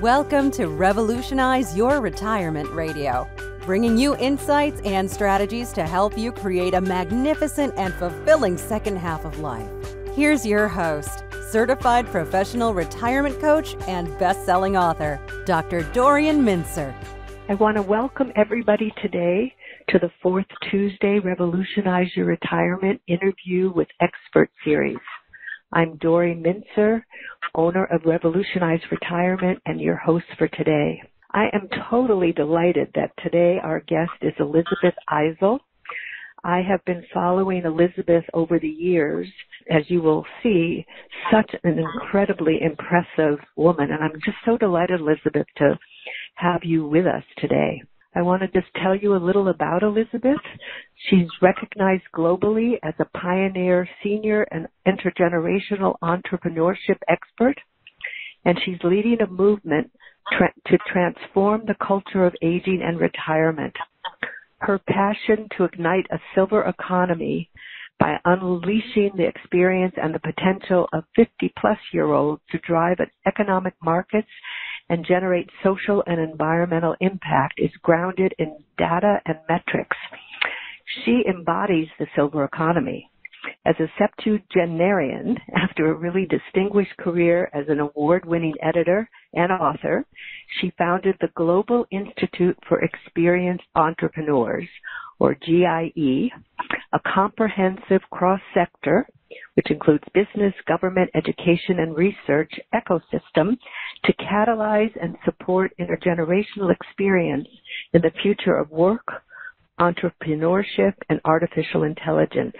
Welcome to Revolutionize Your Retirement Radio, bringing you insights and strategies to help you create a magnificent and fulfilling second half of life. Here's your host, certified professional retirement coach and best selling author, Dr. Dorian Mintzer. I want to welcome everybody today to the fourth Tuesday Revolutionize Your Retirement interview with expert series. I'm Dory Mintzer, owner of Revolutionize Retirement and your host for today. I am totally delighted that today our guest is Elizabeth Isele. I have been following Elizabeth over the years. As you will see, such an incredibly impressive woman. And I'm just so delighted, Elizabeth, to have you with us today. I want to just tell you a little about Elizabeth. She's recognized globally as a pioneer, senior, and intergenerational entrepreneurship expert, and she's leading a movement tra- to transform the culture of aging and retirement. Her passion to ignite a silver economy by unleashing the experience and the potential of 50 plus year olds to drive economic markets and generate social and environmental impact is grounded in data and metrics. She embodies the silver economy. As a septuagenarian, after a really distinguished career as an award-winning editor and author, she founded the Global Institute for Experienced Entrepreneurs, or GIE, a comprehensive cross-sector which includes business, government, education, and research ecosystem to catalyze and support intergenerational experience in the future of work, entrepreneurship, and artificial intelligence.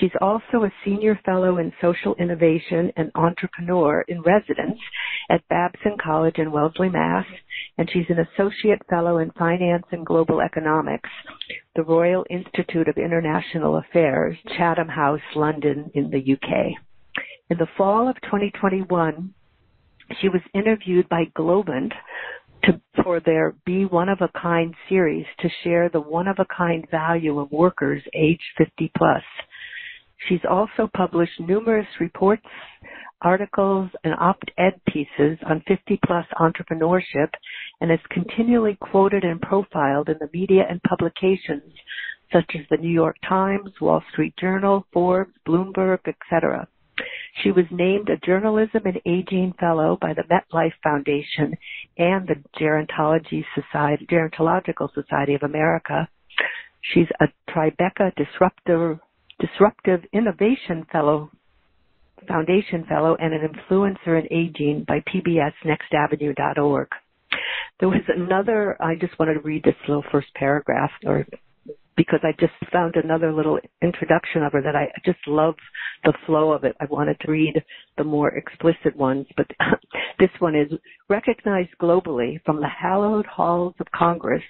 She's also a senior fellow in social innovation and entrepreneur in residence at Babson College in Wellesley, Mass, and she's an associate fellow in finance and global economics, the Royal Institute of International Affairs, Chatham House, London in the UK. In the fall of 2021, she was interviewed by Globant to, for their Be One of a Kind series to share the one of a kind value of workers age 50 plus. She's also published numerous reports, articles, and op-ed pieces on 50 plus entrepreneurship and is continually quoted and profiled in the media and publications such as the New York Times, Wall Street Journal, Forbes, Bloomberg, etc. She was named a Journalism and Aging Fellow by the MetLife Foundation and the Gerontology Society, Gerontological Society of America. She's a Tribeca Disruptor Disruptive Innovation Fellow, Foundation Fellow, and an influencer in aging by PBSNextAvenue.org. There was another, I just wanted to read this little first paragraph or because I just found another little introduction of her that I just love the flow of it. I wanted to read the more explicit ones, but this one is recognized globally from the hallowed halls of Congress,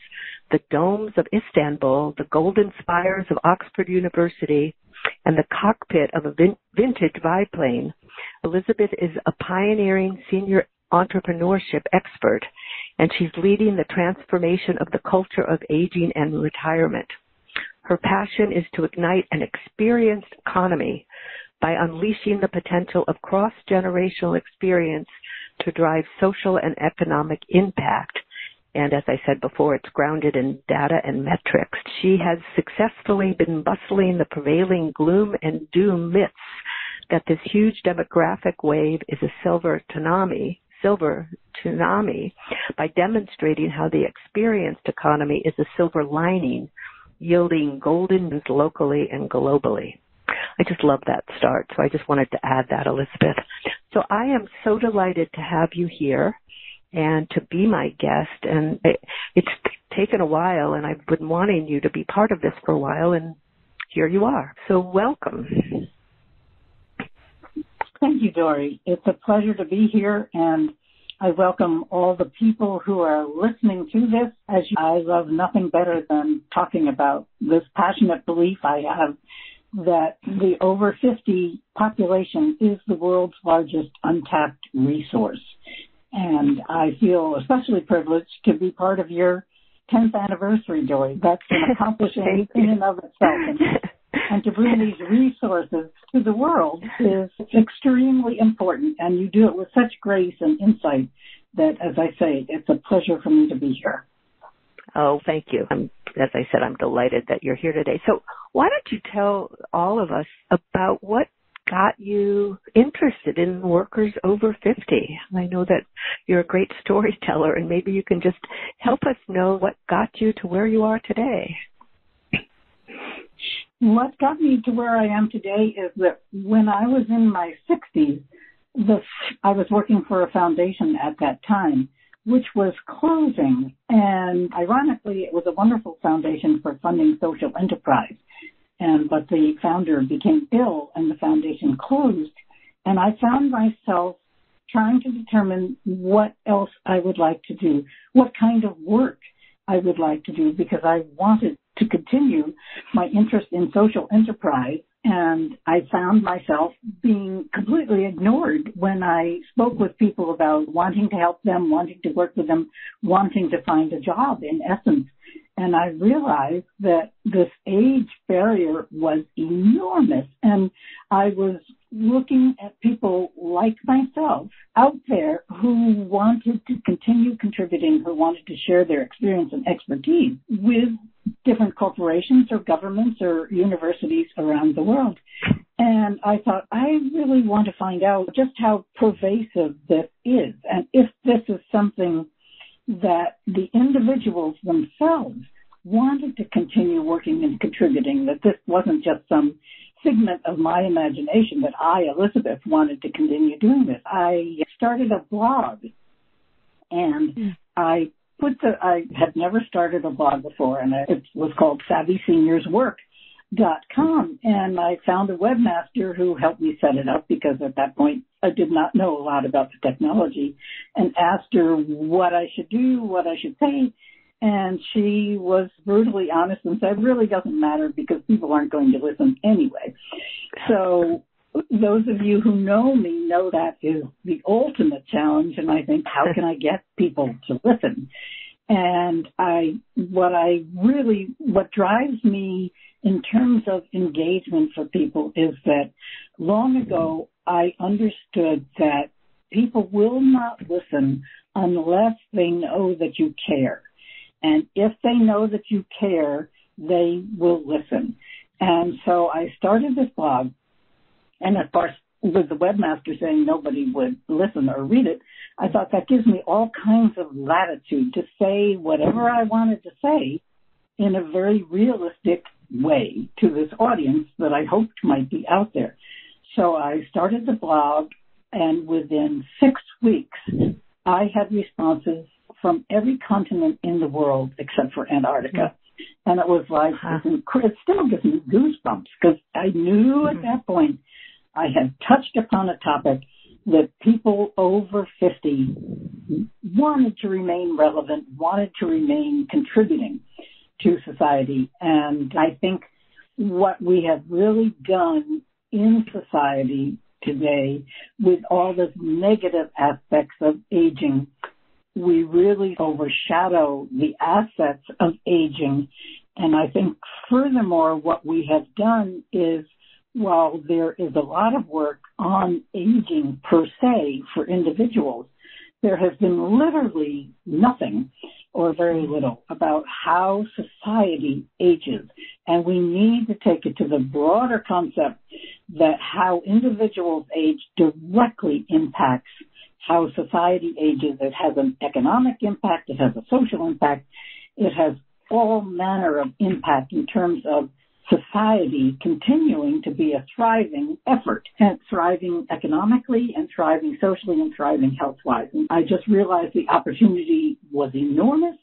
the domes of Istanbul, the golden spires of Oxford University, and the cockpit of a vin- vintage biplane. Elizabeth is a pioneering senior entrepreneurship expert, and she's leading the transformation of the culture of aging and retirement. Her passion is to ignite an experienced economy by unleashing the potential of cross-generational experience to drive social and economic impact. And as I said before, it's grounded in data and metrics. She has successfully been bustling the prevailing gloom and doom myths that this huge demographic wave is a silver tsunami, silver tsunami by demonstrating how the experienced economy is a silver lining yielding golden locally and globally. I just love that start. So I just wanted to add that, Elizabeth. So I am so delighted to have you here and to be my guest. And it, it's taken a while and I've been wanting you to be part of this for a while and here you are. So welcome. Thank you, Dory. It's a pleasure to be here and I welcome all the people who are listening to this. As you, I love nothing better than talking about this passionate belief I have that the over 50 population is the world's largest untapped resource. And I feel especially privileged to be part of your 10th anniversary, Joy. That's an accomplishment in and of itself. And, to bring these resources to the world is extremely important. And you do it with such grace and insight that, as I say, it's a pleasure for me to be here. Oh, thank you. I'm, as I said, I'm delighted that you're here today. So why don't you tell all of us about what got you interested in workers over 50? I know that you're a great storyteller and maybe you can just help us know what got you to where you are today. What got me to where I am today is that when I was in my 60s, the, I was working for a foundation at that time, which was closing. And ironically, it was a wonderful foundation for funding social enterprise. And, but the founder became ill and the foundation closed. And I found myself trying to determine what else I would like to do, what kind of work I would like to do because I wanted to continue my interest in social enterprise and I found myself being completely ignored when I spoke with people about wanting to help them, wanting to work with them, wanting to find a job in essence. And I realized that this age barrier was enormous. And I was looking at people like myself out there who wanted to continue contributing, who wanted to share their experience and expertise with different corporations or governments or universities around the world. And I thought, I really want to find out just how pervasive this is and if this is something that the individuals themselves wanted to continue working and contributing, that this wasn't just some figment of my imagination that I, Elizabeth, wanted to continue doing this. I started a blog and hmm. I put the, I had never started a blog before and it was called Savvy Seniors Work dot com and I found a webmaster who helped me set it up because at that point I did not know a lot about the technology and asked her what I should do, what I should say and she was brutally honest and said, really doesn't matter because people aren't going to listen anyway. So those of you who know me know that is the ultimate challenge. And I think, how can I get people to listen? And I, what I really, what drives me in terms of engagement for people is that long ago I understood that people will not listen unless they know that you care. And if they know that you care, they will listen. And so I started this blog. And of course, with the webmaster saying nobody would listen or read it, I thought that gives me all kinds of latitude to say whatever I wanted to say in a very realistic way to this audience that I hoped might be out there. So I started the blog and within six weeks, I had responses from every continent in the world except for Antarctica. And it was like, huh. it still gives me goosebumps because I knew at mm-hmm. that point I had touched upon a topic that people over 50 wanted to remain relevant, wanted to remain contributing to society. And I think what we have really done in society today with all the negative aspects of aging we really overshadow the assets of aging. And I think furthermore, what we have done is while there is a lot of work on aging per se for individuals, there has been literally nothing or very little about how society ages. And we need to take it to the broader concept that how individuals age directly impacts how society ages. It has an economic impact. It has a social impact. It has all manner of impact in terms of society continuing to be a thriving effort and thriving economically and thriving socially and thriving health wise. And I just realized the opportunity was enormous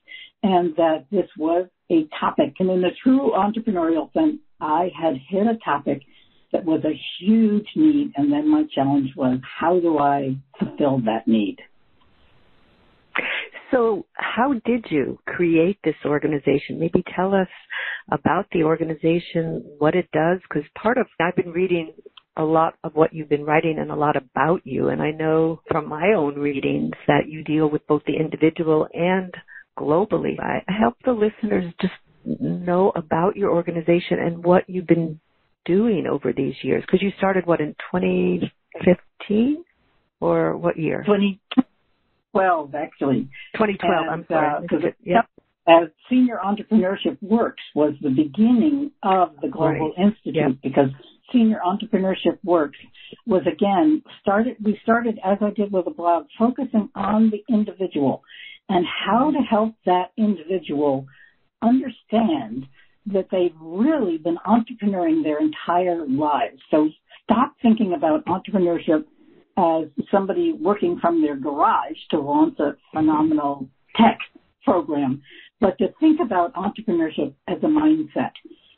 and that this was a topic. And in a true entrepreneurial sense, I had hit a topic that was a huge need. And then my challenge was, how do I fulfill that need? So, how did you create this organization? Maybe tell us about the organization, what it does, because part of, I've been reading a lot of what you've been writing and a lot about you, and I know from my own readings that you deal with both the individual and globally. I help the listeners just know about your organization and what you've been doing over these years? Because you started what in 2015 or what year? 20, 2012, actually. 2012, and, I'm sorry. Uh, it, yep. As Senior Entrepreneurship Works was the beginning of the Global right. Institute yep. because Senior Entrepreneurship Works was again started, we started as I did with the blog, focusing on the individual and how to help that individual understand that they've really been entrepreneuring their entire lives. So stop thinking about entrepreneurship as somebody working from their garage to launch a phenomenal tech program, but to think about entrepreneurship as a mindset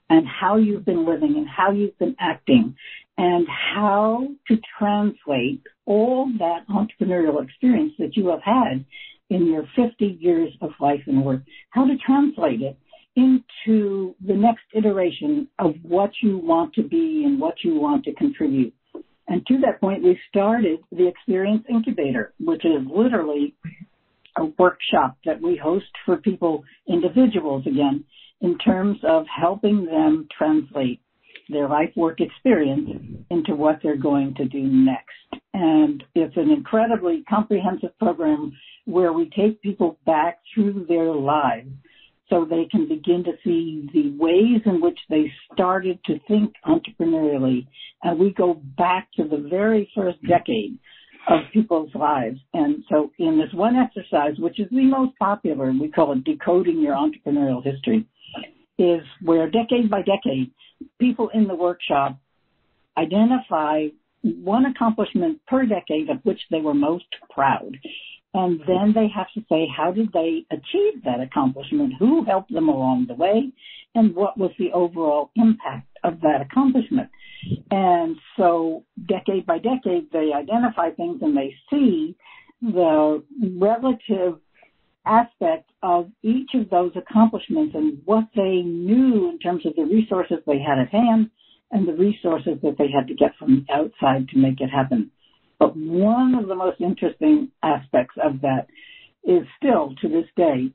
and how you've been living and how you've been acting and how to translate all that entrepreneurial experience that you have had in your 50 years of life and work, how to translate it into the next iteration of what you want to be and what you want to contribute. And to that point, we started the Experience Incubator, which is literally a workshop that we host for people, individuals again, in terms of helping them translate their life work experience into what they're going to do next. And it's an incredibly comprehensive program where we take people back through their lives so they can begin to see the ways in which they started to think entrepreneurially. And we go back to the very first mm-hmm. decade of people's lives. And so in this one exercise, which is the most popular, we call it decoding your entrepreneurial history, is where decade by decade, people in the workshop identify one accomplishment per decade of which they were most proud. And then they have to say, how did they achieve that accomplishment? Who helped them along the way? And what was the overall impact of that accomplishment? And so decade by decade, they identify things and they see the relative aspect of each of those accomplishments and what they knew in terms of the resources they had at hand and the resources that they had to get from outside to make it happen. But one of the most interesting aspects of that is still to this day,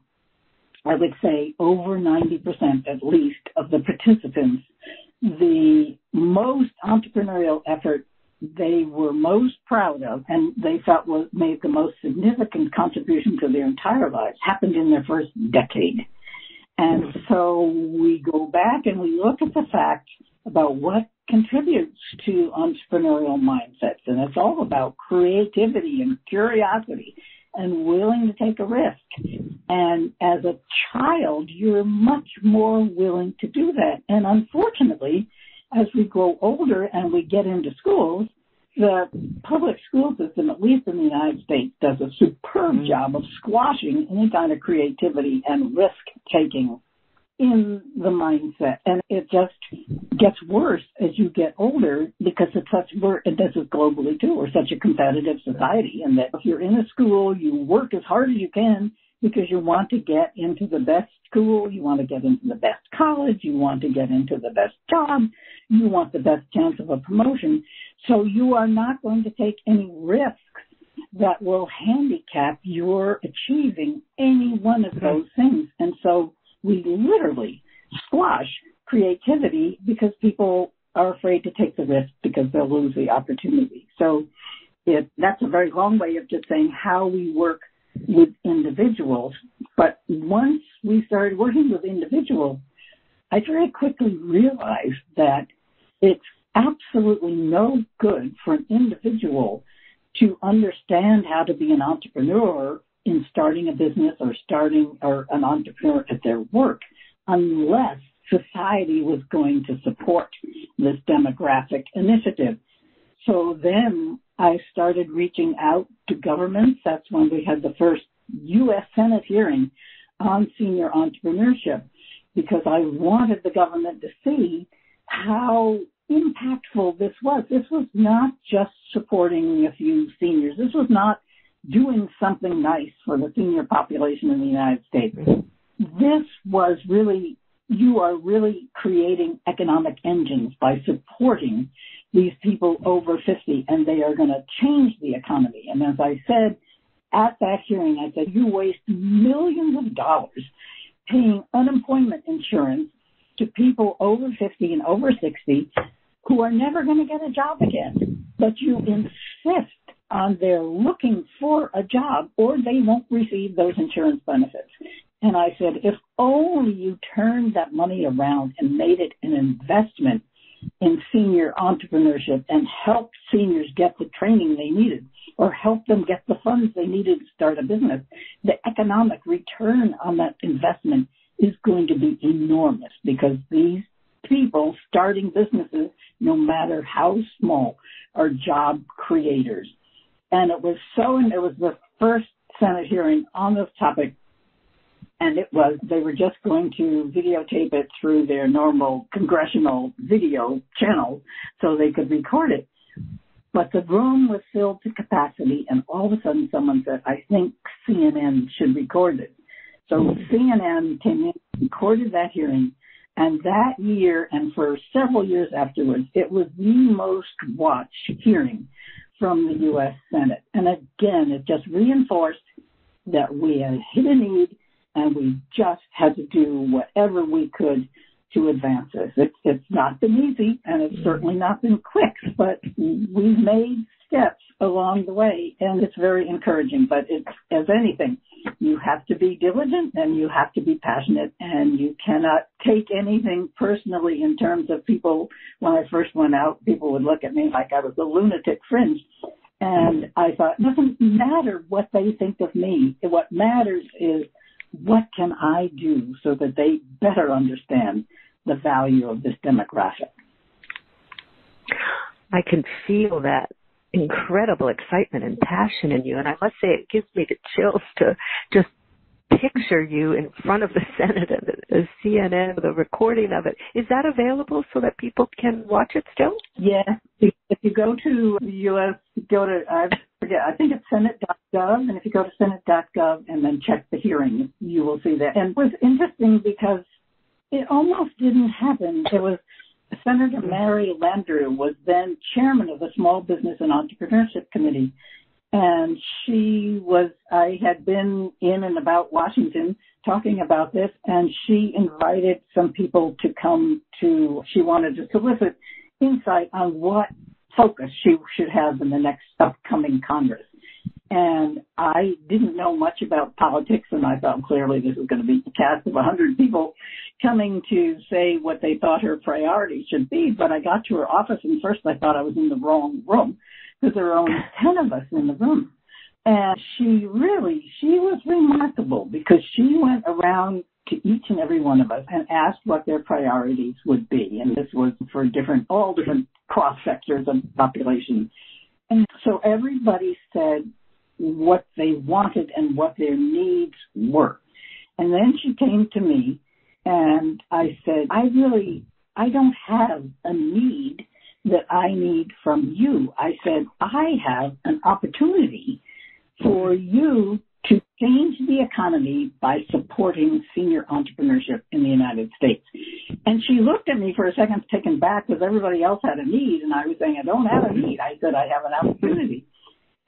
I would say over 90% at least of the participants, the most entrepreneurial effort they were most proud of and they felt was made the most significant contribution to their entire lives happened in their first decade. And so we go back and we look at the facts about what contributes to entrepreneurial mindsets. And it's all about creativity and curiosity and willing to take a risk. And as a child, you're much more willing to do that. And unfortunately, as we grow older and we get into schools, the public school system, at least in the United States, does a superb mm-hmm. job of squashing any kind of creativity and risk taking in the mindset. And it just gets worse as you get older because it's such, we're, and this is globally too, we're such a competitive society and that if you're in a school, you work as hard as you can because you want to get into the best school, you want to get into the best college, you want to get into the best job, you want the best chance of a promotion. So you are not going to take any risks that will handicap your achieving any one of mm-hmm. those things. And so we literally squash creativity because people are afraid to take the risk because they'll lose the opportunity. So it, that's a very long way of just saying how we work with individuals. But once we started working with individuals, I very quickly realized that it's absolutely no good for an individual to understand how to be an entrepreneur in starting a business or starting or an entrepreneur at their work unless society was going to support this demographic initiative. So then I started reaching out to governments. That's when we had the first U.S. Senate hearing on senior entrepreneurship because I wanted the government to see how impactful this was. This was not just supporting a few seniors. This was not doing something nice for the senior population in the United States. This was really, you are really creating economic engines by supporting these people over 50 and they are going to change the economy. And as I said at that hearing, I said, you waste millions of dollars paying unemployment insurance to people over 50 and over 60 who are never going to get a job again. But you insist on their looking for a job or they won't receive those insurance benefits. And I said, if only you turned that money around and made it an investment in senior entrepreneurship and helped seniors get the training they needed or help them get the funds they needed to start a business, the economic return on that investment is going to be enormous because these people starting businesses, no matter how small, are job creators. And it was so, it was the first Senate hearing on this topic and it was they were just going to videotape it through their normal congressional video channel so they could record it. But the room was filled to capacity, and all of a sudden someone said, I think CNN should record it. So CNN came in, recorded that hearing, and that year and for several years afterwards, it was the most watched hearing from the U.S. Senate. And again, it just reinforced that we had hit a need and we just had to do whatever we could to advance this. It's, it's not been easy and it's certainly not been quick, but we've made steps along the way and it's very encouraging. But it's, as anything, you have to be diligent and you have to be passionate and you cannot take anything personally in terms of people. When I first went out, people would look at me like I was a lunatic fringe. And I thought, it doesn't matter what they think of me. What matters is what can I do so that they better understand the value of this demographic? I can feel that incredible excitement and passion in you. And I must say, it gives me the chills to just picture you in front of the Senate and the, CNN, the recording of it. Is that available so that people can watch it still? Yeah. If you go to the U.S., go to, I forget, I think it's senate.gov. And if you go to senate.gov and then check the hearing, you will see that. And it was interesting because it almost didn't happen. It was Senator Mary Landrieu was then chairman of the Small Business and Entrepreneurship Committee. And she was, I had been in and about Washington talking about this and she invited some people to come to, she wanted to solicit insight on what focus she should have in the next upcoming Congress. And I didn't know much about politics and I thought clearly this was going to be a cast of 100 people coming to say what they thought her priorities should be. But I got to her office and first I thought I was in the wrong room because there were only 10 of us in the room. And she really, she was remarkable because she went around to each and every one of us and asked what their priorities would be. And this was for different, all different cross sectors of the population. And so everybody said what they wanted and what their needs were. And then she came to me and I said, I really, I don't have a need that I need from you. I said, I have an opportunity for you to change the economy by supporting senior entrepreneurship in the United States. And she looked at me for a second taken back because everybody else had a need and I was saying, I don't have a need. I said, I have an opportunity.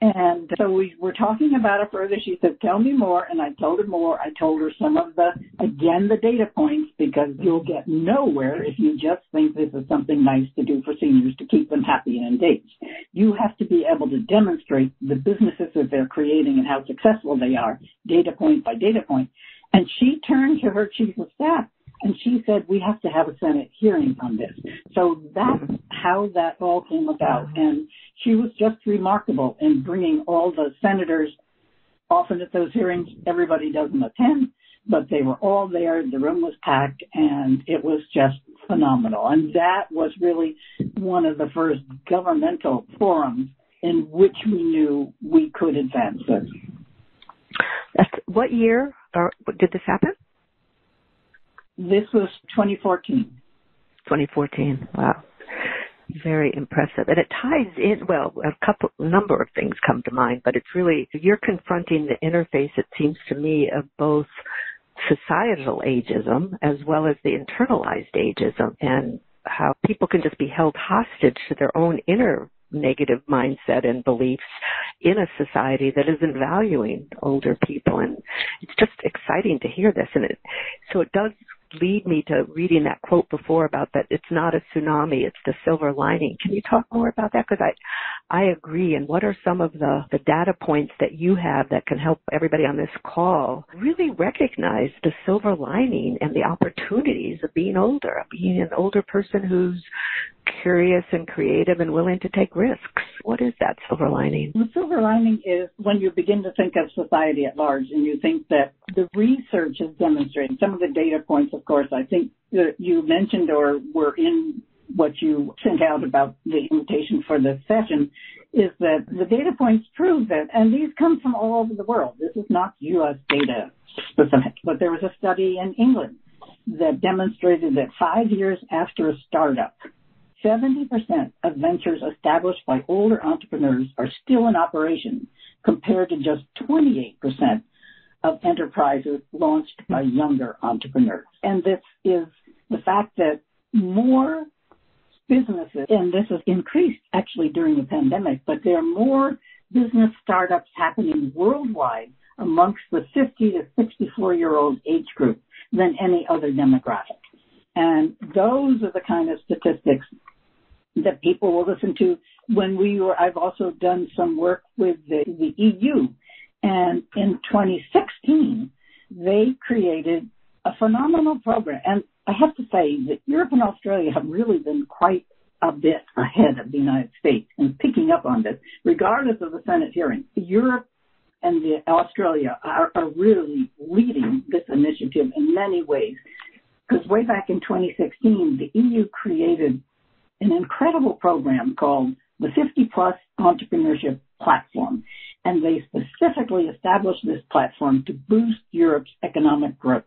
And so we were talking about it further. She said, tell me more. And I told her more. I told her some of the, again, the data points because you'll get nowhere if you just think this is something nice to do for seniors to keep them happy and engaged. You have to be able to demonstrate the businesses that they're creating and how successful they are, data point by data point. And she turned to her chief of staff and she said, we have to have a Senate hearing on this. So that's mm-hmm. how that all came about. And she was just remarkable in bringing all the senators. Often at those hearings, everybody doesn't attend, but they were all there. The room was packed and it was just phenomenal. And that was really one of the first governmental forums in which we knew we could advance this. That's, what year or did this happen? This was 2014. 2014. Wow. Very impressive. And it ties in, well, a couple, number of things come to mind, but it's really, you're confronting the interface, it seems to me, of both societal ageism as well as the internalized ageism and how people can just be held hostage to their own inner negative mindset and beliefs in a society that isn't valuing older people and it's just exciting to hear this and it so it does lead me to reading that quote before about that it's not a tsunami, it's the silver lining. Can you talk more about that? Because I, I agree. And what are some of the, the data points that you have that can help everybody on this call really recognize the silver lining and the opportunities of being older, of being an older person who's curious and creative and willing to take risks? What is that silver lining? The silver lining is when you begin to think of society at large and you think that the research is demonstrating some of the data points, of course, I think that you mentioned or were in what you sent out about the invitation for this session is that the data points prove that, and these come from all over the world. This is not U.S. data specific, but there was a study in England that demonstrated that five years after a startup, 70% of ventures established by older entrepreneurs are still in operation compared to just 28% of enterprises launched by younger entrepreneurs. And this is the fact that more businesses, and this has increased actually during the pandemic, but there are more business startups happening worldwide amongst the 50 to 64 year old age group than any other demographic. And those are the kind of statistics that people will listen to when we were, I've also done some work with the, the EU and in 2016, they created a phenomenal program. And I have to say that Europe and Australia have really been quite a bit ahead of the United States in picking up on this, regardless of the Senate hearing. Europe and Australia are, are really leading this initiative in many ways. Because way back in 2016, the EU created an incredible program called the 50 Plus Entrepreneurship Platform. And they specifically established this platform to boost Europe's economic growth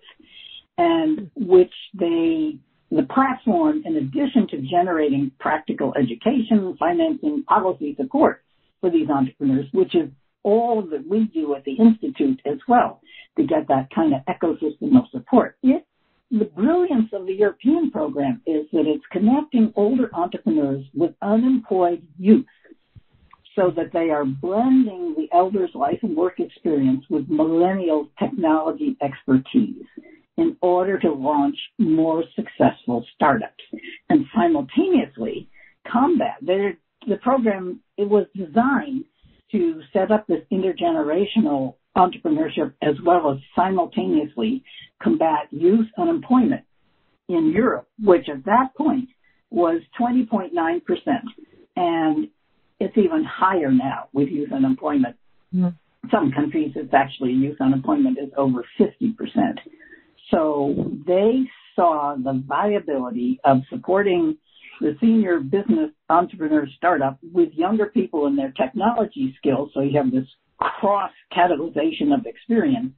and which they, the platform, in addition to generating practical education, financing, policy support for these entrepreneurs, which is all that we do at the Institute as well to get that kind of ecosystem of support. It the brilliance of the European program is that it's connecting older entrepreneurs with unemployed youth so that they are blending the elders' life and work experience with millennial technology expertise in order to launch more successful startups and simultaneously combat. The program, it was designed to set up this intergenerational entrepreneurship as well as simultaneously combat youth unemployment in Europe, which at that point was 20.9%. And it's even higher now with youth unemployment. Mm. Some countries, it's actually youth unemployment is over 50%. So they saw the viability of supporting the senior business entrepreneur startup with younger people and their technology skills. So you have this cross categorization of experience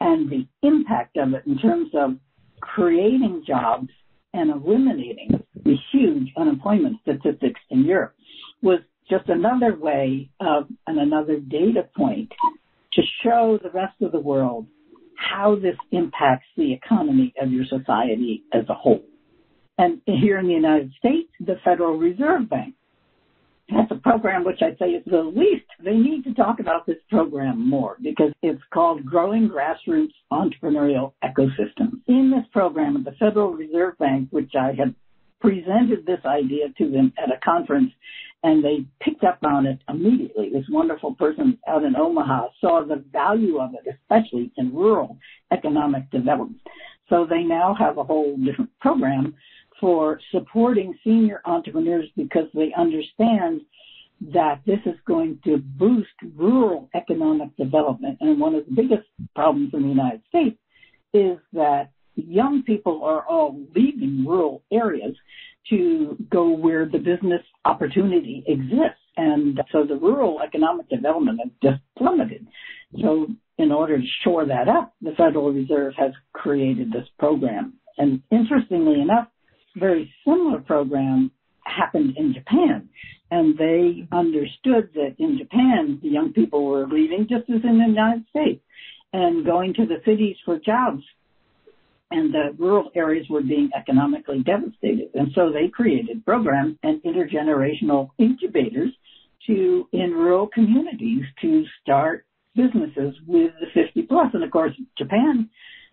and the impact of it in terms of creating jobs and eliminating the huge unemployment statistics in Europe was just another way of and another data point to show the rest of the world how this impacts the economy of your society as a whole. And here in the United States, the Federal Reserve Bank has a program which I'd say is the least. They need to talk about this program more because it's called Growing Grassroots Entrepreneurial Ecosystems. In this program the Federal Reserve Bank, which I had presented this idea to them at a conference and they picked up on it immediately. This wonderful person out in Omaha saw the value of it, especially in rural economic development. So they now have a whole different program for supporting senior entrepreneurs because they understand that this is going to boost rural economic development. And one of the biggest problems in the United States is that young people are all leaving rural areas to go where the business opportunity exists. And so the rural economic development has just plummeted. So in order to shore that up, the Federal Reserve has created this program. And interestingly enough, very similar program happened in Japan. And they understood that in Japan, the young people were leaving just as in the United States and going to the cities for jobs. And the rural areas were being economically devastated. And so they created programs and intergenerational incubators to, in rural communities to start businesses with the 50 plus. And of course, Japan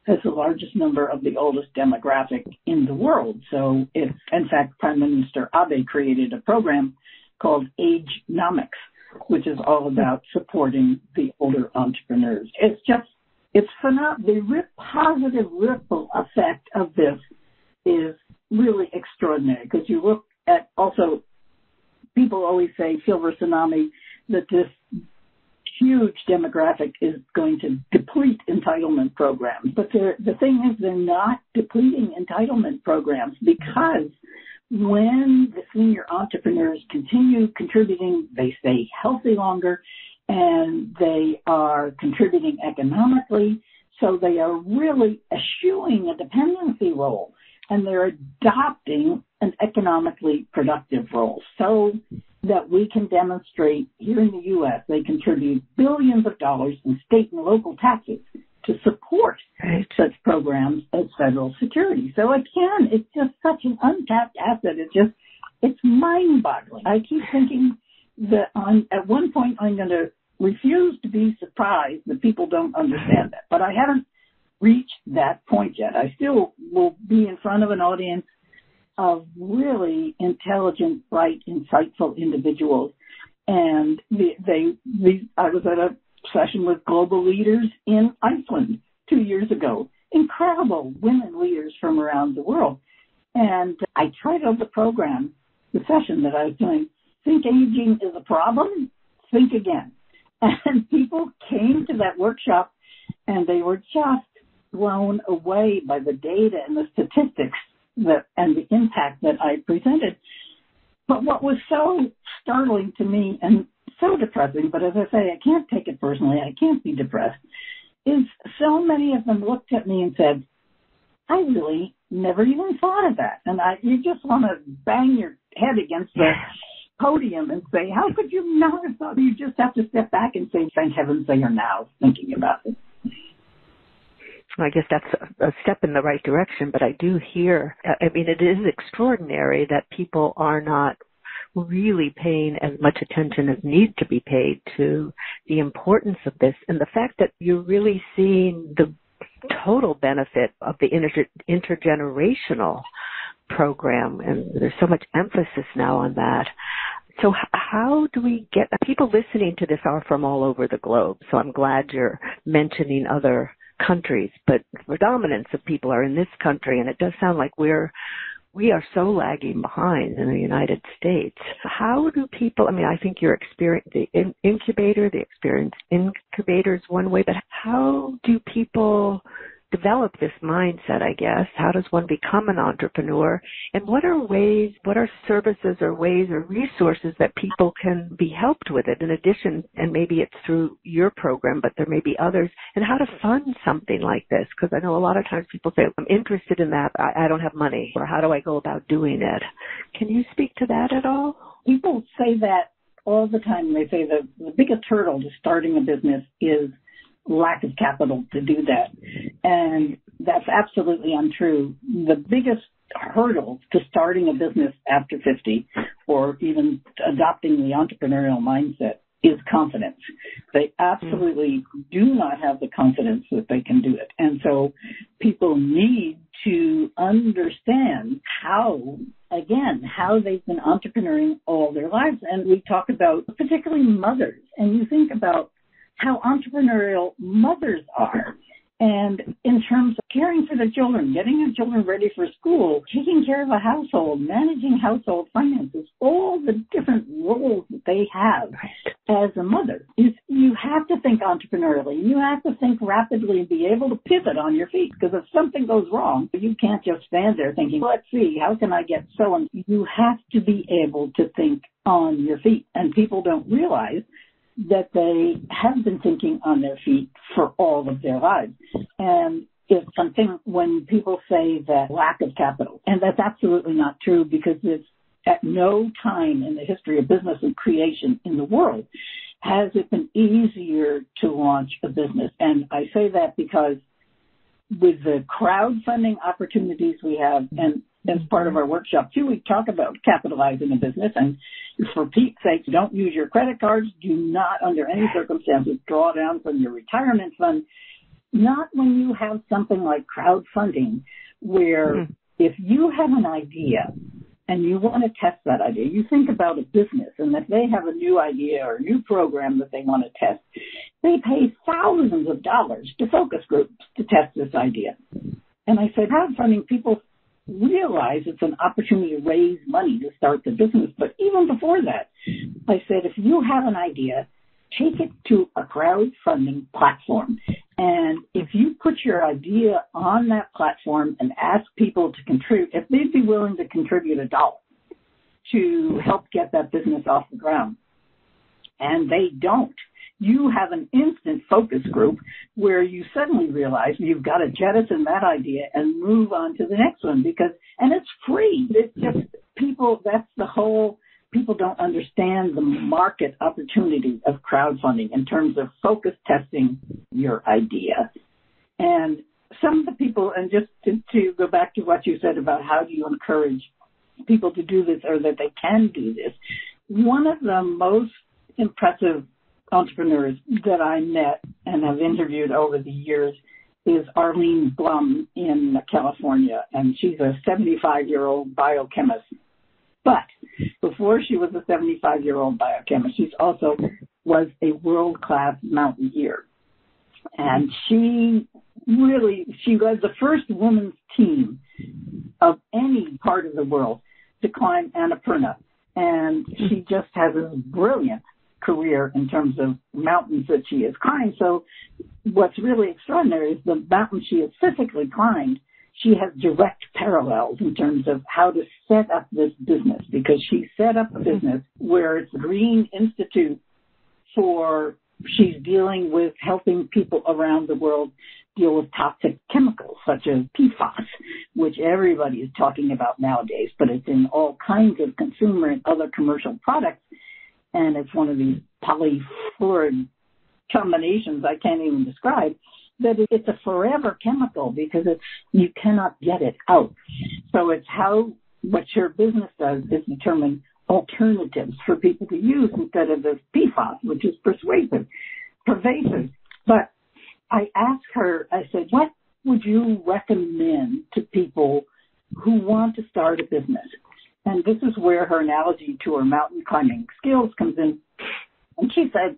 has the largest number of the oldest demographic in the world. So if, in fact, Prime Minister Abe created a program called Abenomics, which is all about supporting the older entrepreneurs. It's just, it's phenomenal. The positive ripple effect of this is really extraordinary because you look at also, people always say silver tsunami, that this huge demographic is going to deplete entitlement programs. But the thing is, they're not depleting entitlement programs because when the senior entrepreneurs continue contributing, they stay healthy longer and they are contributing economically. So they are really eschewing a dependency role and they're adopting an economically productive role so that we can demonstrate here in the U.S. they contribute billions of dollars in state and local taxes to support right. such programs as federal security. So again, it's just such an untapped asset. It's just, it's mind boggling. I keep thinking that on, at one point I'm going to refuse to be surprised that people don't understand that, but I haven't reached that point yet. I still will be in front of an audience of really intelligent, bright, insightful individuals. And they, they, I was at a session with global leaders in Iceland two years ago. Incredible women leaders from around the world. And I titled the program, the session that I was doing, Think Aging is a Problem? Think Again. And people came to that workshop and they were just blown away by the data and the statistics that and the impact that I presented. But what was so startling to me and so depressing, but as I say, I can't take it personally, I can't be depressed, is so many of them looked at me and said, I really never even thought of that. And I you just want to bang your head against the podium and say, How could you not have thought you just have to step back and say, Thank heavens they are now thinking about it. I guess that's a step in the right direction, but I do hear, uh, I mean, it is extraordinary that people are not really paying as much attention as needs to be paid to the importance of this and the fact that you're really seeing the total benefit of the inter- intergenerational program and there's so much emphasis now on that. So how do we get people listening to this are from all over the globe. So I'm glad you're mentioning other countries, but the predominance of people are in this country, and it does sound like we're we are so lagging behind in the United States. How do people, I mean, I think your experience, the in, incubator, the experience incubator is one way, but how do people develop this mindset, I guess? How does one become an entrepreneur? And what are ways, what are services or ways or resources that people can be helped with it in addition, and maybe it's through your program, but there may be others, and how to fund something like this? Because I know a lot of times people say, I'm interested in that, I, I don't have money, or how do I go about doing it? Can you speak to that at all? People say that all the time. They say the, the biggest hurdle to starting a business is lack of capital to do that. And that's absolutely untrue. The biggest hurdle to starting a business after 50 or even adopting the entrepreneurial mindset is confidence. They absolutely do not have the confidence that they can do it. And so people need to understand how, again, how they've been entrepreneuring all their lives. And we talk about particularly mothers. And you think about how entrepreneurial mothers are. And in terms of caring for the children, getting your children ready for school, taking care of a household, managing household finances, all the different roles that they have as a mother, is you have to think entrepreneurially. You have to think rapidly and be able to pivot on your feet because if something goes wrong, you can't just stand there thinking, let's see, how can I get so and you have to be able to think on your feet. And people don't realize that they have been thinking on their feet for all of their lives. And it's something when people say that lack of capital, and that's absolutely not true because it's at no time in the history of business and creation in the world has it been easier to launch a business. And I say that because with the crowdfunding opportunities we have and as part of our workshop too, we talk about capitalizing a business. And for Pete's sake, don't use your credit cards. Do not, under any circumstances, draw down from your retirement fund. Not when you have something like crowdfunding, where mm. if you have an idea and you want to test that idea. You think about a business and if they have a new idea or a new program that they want to test, they pay thousands of dollars to focus groups to test this idea. And I said, crowdfunding, people realize it's an opportunity to raise money to start the business. But even before that, I said, if you have an idea, take it to a crowdfunding platform. And if you put your idea on that platform and ask people to contribute, if they'd be willing to contribute a dollar to help get that business off the ground, and they don't, you have an instant focus group where you suddenly realize you've got to jettison that idea and move on to the next one because, and it's free. It's just people, that's the whole, people don't understand the market opportunity of crowdfunding in terms of focus testing your idea. And some of the people, and just to, to go back to what you said about how do you encourage people to do this or that they can do this, one of the most impressive entrepreneurs that I met and have interviewed over the years is Arlene Blum in California, and she's a 75 year old biochemist. But before she was a 75 year old biochemist, she also was a world class mountaineer. And she really, she was the first woman's team of any part of the world to climb Annapurna. And she just has this brilliant career in terms of mountains that she has climbed. So what's really extraordinary is the mountain she has physically climbed, she has direct parallels in terms of how to set up this business because she set up a business where it's Green Institute for she's dealing with helping people around the world deal with toxic chemicals such as PFAS, which everybody is talking about nowadays, but it's in all kinds of consumer and other commercial products and it's one of these polyfluoride combinations I can't even describe, that it's a forever chemical because it's, you cannot get it out. So it's how, what your business does is determine alternatives for people to use instead of this PFAS, which is persuasive, pervasive. But I asked her, I said, what would you recommend to people who want to start a business? And this is where her analogy to her mountain climbing skills comes in. And she said,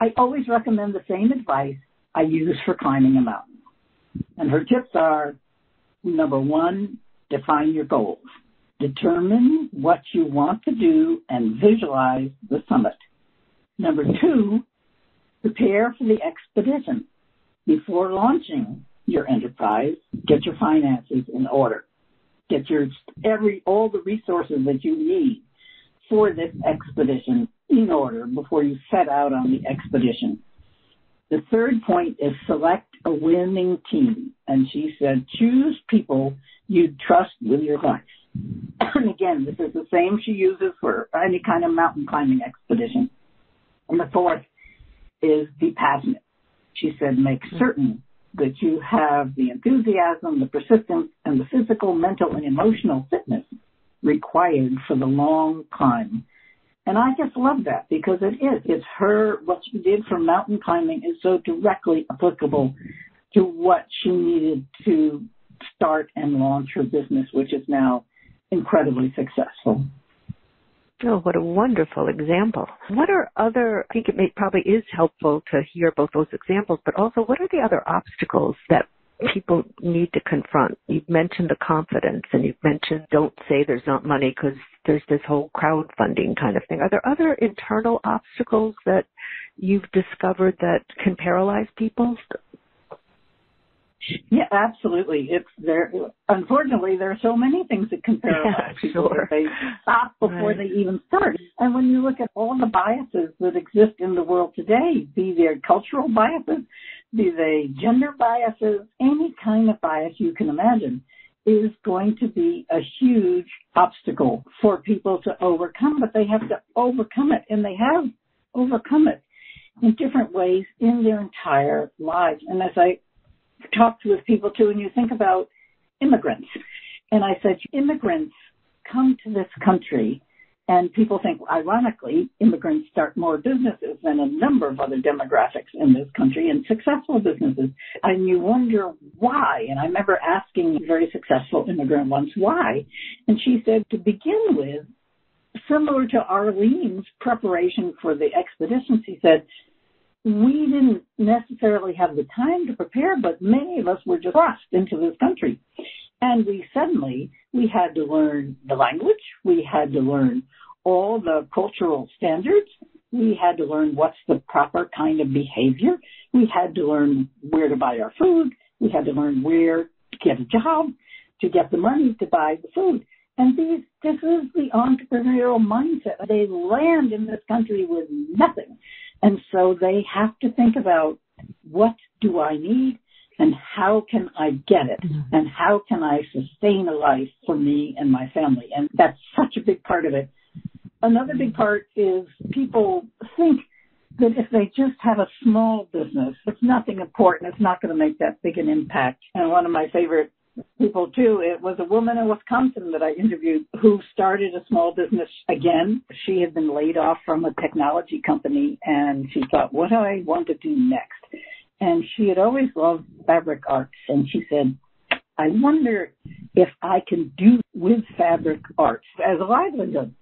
I always recommend the same advice I use for climbing a mountain. And her tips are number one, define your goals. Determine what you want to do and visualize the summit. Number two, prepare for the expedition. Before launching your enterprise, get your finances in order get your every all the resources that you need for this expedition in order before you set out on the expedition. The third point is select a winning team. And she said, choose people you trust with your life. And again, this is the same she uses for any kind of mountain climbing expedition. And the fourth is be passionate. She said, make certain that you have the enthusiasm, the persistence, and the physical, mental, and emotional fitness required for the long climb. And I just love that because it is. It's her, what she did for mountain climbing is so directly applicable to what she needed to start and launch her business, which is now incredibly successful. Oh, what a wonderful example. What are other, I think it may, probably is helpful to hear both those examples, but also what are the other obstacles that people need to confront? You've mentioned the confidence and you've mentioned don't say there's not money because there's this whole crowdfunding kind of thing. Are there other internal obstacles that you've discovered that can paralyze people? Yeah, absolutely. It's there. Unfortunately, there are so many things that can paralyze yeah, people sure. they stop before right. they even start. And when you look at all the biases that exist in the world today, be they cultural biases, be they gender biases, any kind of bias you can imagine, is going to be a huge obstacle for people to overcome. But they have to overcome it, and they have overcome it in different ways in their entire lives. And as I talked with people too, and you think about immigrants. And I said, immigrants come to this country And people think, ironically, immigrants start more businesses than a number of other demographics in this country and successful businesses. And you wonder why. And I remember asking a very successful immigrant once why. And she said, to begin with, similar to Arlene's preparation for the expedition, she said, we didn't necessarily have the time to prepare, but many of us were just thrust into this country. And we suddenly, we had to learn the language. We had to learn all the cultural standards. We had to learn what's the proper kind of behavior. We had to learn where to buy our food. We had to learn where to get a job, to get the money to buy the food. And these, this is the entrepreneurial mindset. They land in this country with nothing. And so they have to think about what do I need? and how can I get it mm-hmm. and how can I sustain a life for me and my family? And that's such a big part of it. Another big part is people think that if they just have a small business, it's nothing important. It's not going to make that big an impact. And one of my favorite people too, it was a woman in Wisconsin that I interviewed who started a small business again. She had been laid off from a technology company and she thought, what do I want to do next? and she had always loved fabric arts and she said i wonder if i can do with fabric arts as a livelihood.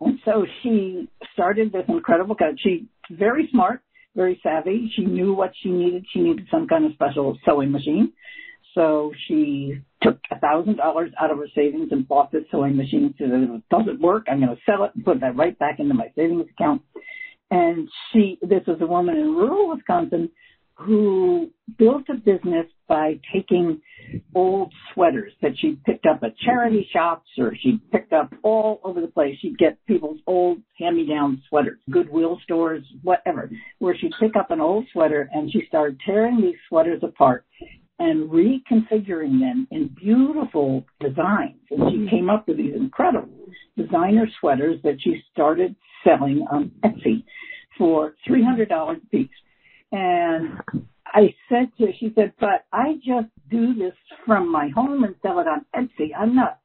And so she started this incredible co she very smart very savvy. She knew what she needed. She needed some kind of special sewing machine so she took a thousand dollars out of her savings and bought this sewing machine. She said, if it doesn't work, I'm going to sell it and put that right back into my savings account. And she, this is a woman in rural Wisconsin who built a business by taking old sweaters that she picked up at charity shops or she picked up all over the place. She'd get people's old hand-me-down sweaters, Goodwill stores, whatever, where she'd pick up an old sweater and she started tearing these sweaters apart and reconfiguring them in beautiful designs. And she mm-hmm. came up with these incredible designer sweaters that she started selling on Etsy for $300 a piece. And I said to her, she said, but I just do this from my home and sell it on Etsy. I'm not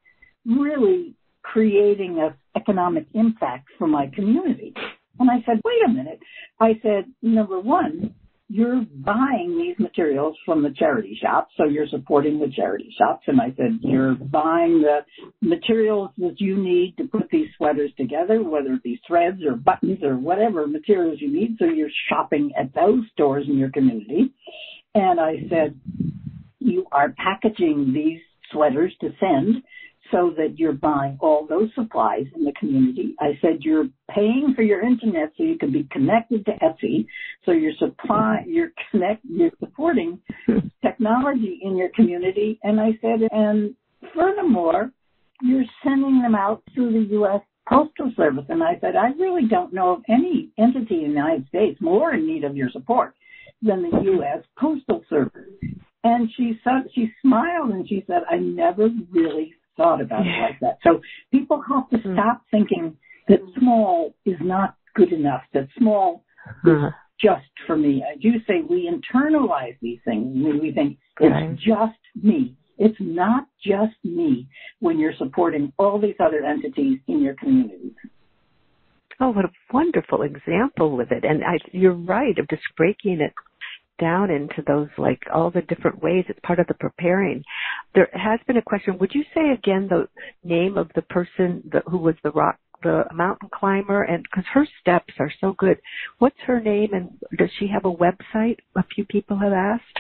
really creating an economic impact for my community. And I said, wait a minute. I said, number one, you're buying these materials from the charity shops, so you're supporting the charity shops. And I said, you're buying the materials that you need to put these sweaters together, whether it be threads or buttons or whatever materials you need. So you're shopping at those stores in your community. And I said, you are packaging these sweaters to send so that you're buying all those supplies in the community. I said you're paying for your internet so you can be connected to Etsy. So you're supply, mm-hmm. you're connect, you're supporting technology in your community. And I said, and furthermore, you're sending them out through the U.S. Postal Service. And I said, I really don't know of any entity in the United States more in need of your support than the U.S. Postal Service. And she said, she smiled and she said, I never really thought about it like that. So people have to mm-hmm. stop thinking that small is not good enough, that small is uh-huh. just for me. I do say we internalize these things. We think it's just me. It's not just me when you're supporting all these other entities in your communities. Oh, what a wonderful example with it. And I, you're right of just breaking it down into those like all the different ways it's part of the preparing there has been a question would you say again the name of the person that, who was the rock the mountain climber and because her steps are so good what's her name and does she have a website a few people have asked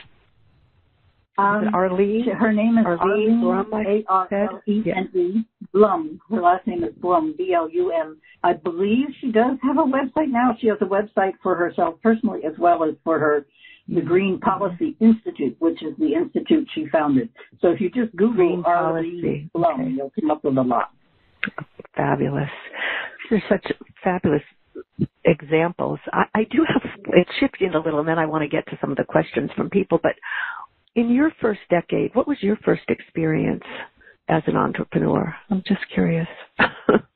um, Arlene. Her name is Arlene, Blum. A R L E N E. Blum. Her last name is Blum. B L U M. I believe she does have a website now. She has a website for herself personally as well as for her the Green Policy Institute, which is the institute she founded. So if you just Google Green Policy Blum, okay. you'll come up with a lot. Fabulous. These are such fabulous examples. I, I do have, it's shifting a little and then I want to get to some of the questions from people, but in your first decade, what was your first experience as an entrepreneur? I'm just curious.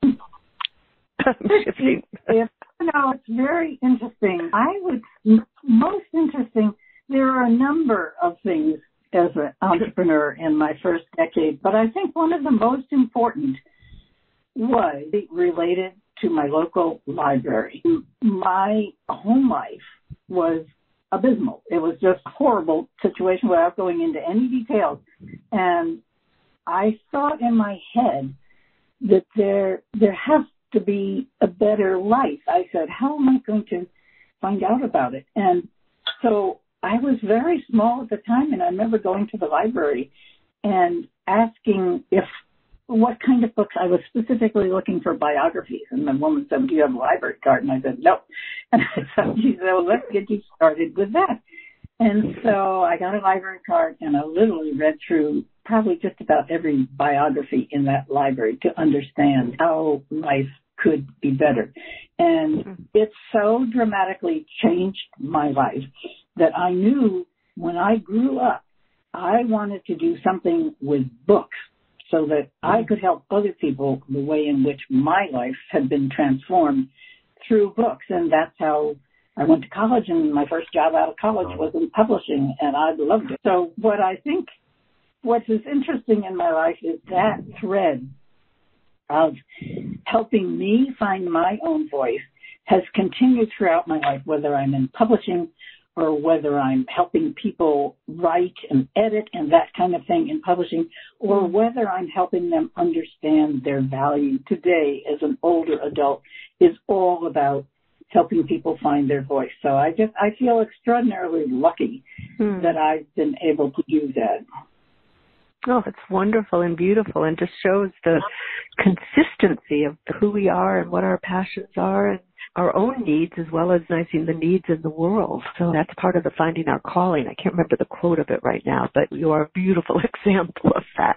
shifting. If no, it's very interesting. I would most interesting. There are a number of things as an entrepreneur in my first decade, but I think one of the most important was related to my local library. My home life was abysmal. It was just a horrible situation without going into any details. And I thought in my head that there there has to be a better life. I said, how am I going to find out about it? And so I was very small at the time, and I remember going to the library and asking if what kind of books I was specifically looking for biographies. And the woman said, "Do you have a library card?" And I said, "No." And I said, "She said, well, let's get you started with that." And so I got a library card, and I literally read through probably just about every biography in that library to understand how life could be better. And mm-hmm. it so dramatically changed my life that I knew when I grew up, I wanted to do something with books so that I mm-hmm. could help other people the way in which my life had been transformed through books. And that's how I went to college and my first job out of college was in publishing and I loved it. So what I think what is interesting in my life is that thread of helping me find my own voice has continued throughout my life, whether I'm in publishing or whether I'm helping people write and edit and that kind of thing in publishing, or mm-hmm. whether I'm helping them understand their value today as an older adult is all about helping people find their voice. So I just, I feel extraordinarily lucky hmm. that I've been able to do that. Oh, it's wonderful and beautiful and just shows the consistency of who we are and what our passions are and our own needs as well as knowing the needs in the world. So that's part of the finding our calling. I can't remember the quote of it right now, but you are a beautiful example of that.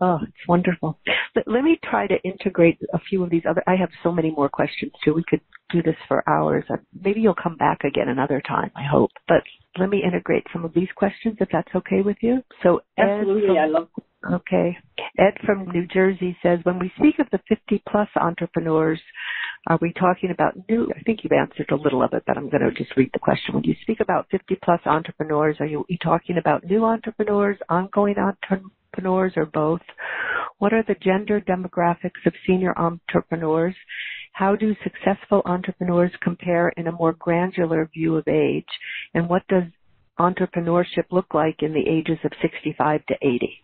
Oh, it's wonderful. But let me try to integrate a few of these other, I have so many more questions too. We could do this for hours. And maybe you'll come back again another time, I hope. But let me integrate some of these questions if that's okay with you. So Ed Absolutely, from, I love Okay. Ed from New Jersey says, when we speak of the 50 plus entrepreneurs, are we talking about new? I think you've answered a little of it, but I'm going to just read the question. When you speak about 50 plus entrepreneurs, are you, are you talking about new entrepreneurs, ongoing entrepreneurs, or both? What are the gender demographics of senior entrepreneurs? How do successful entrepreneurs compare in a more granular view of age? And what does entrepreneurship look like in the ages of 65 to 80?